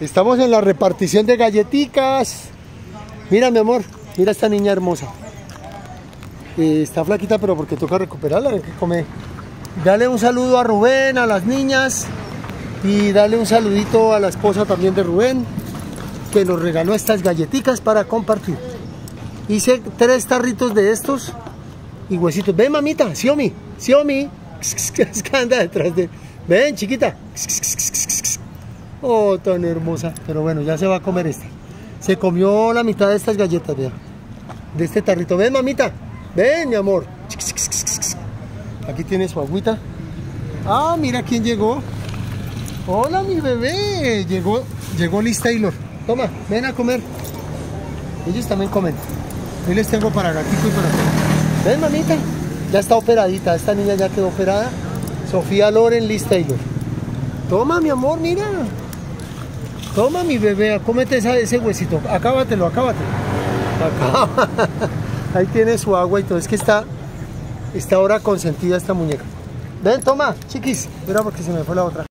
Estamos en la repartición de galletitas. Mira, mi amor, mira esta niña hermosa. Eh, está flaquita, pero porque toca recuperarla, que comer. Dale un saludo a Rubén, a las niñas. Y dale un saludito a la esposa también de Rubén, que nos regaló estas galletitas para compartir. Hice tres tarritos de estos y huesitos. Ven, mamita, Xiaomi, Xiaomi. Es que anda detrás de. Ven, chiquita. Oh, tan hermosa. Pero bueno, ya se va a comer esta. Se comió la mitad de estas galletas, vea. De este tarrito. Ven, mamita. Ven, mi amor. Aquí tiene su agüita. Ah, mira quién llegó. Hola, mi bebé. Llegó, llegó Liz Taylor. Toma, ven a comer. Ellos también comen. Hoy les tengo para gatito y para Ven, mamita. Ya está operadita. Esta niña ya quedó operada. Sofía Loren, Liz Taylor. Toma, mi amor, mira. Toma, mi bebé. Cómete ese huesito. Acábatelo, acábatelo. Acá. Ahí tiene su agua y todo. Es que está, está ahora consentida esta muñeca. Ven, toma, chiquis. Mira porque se me fue la otra.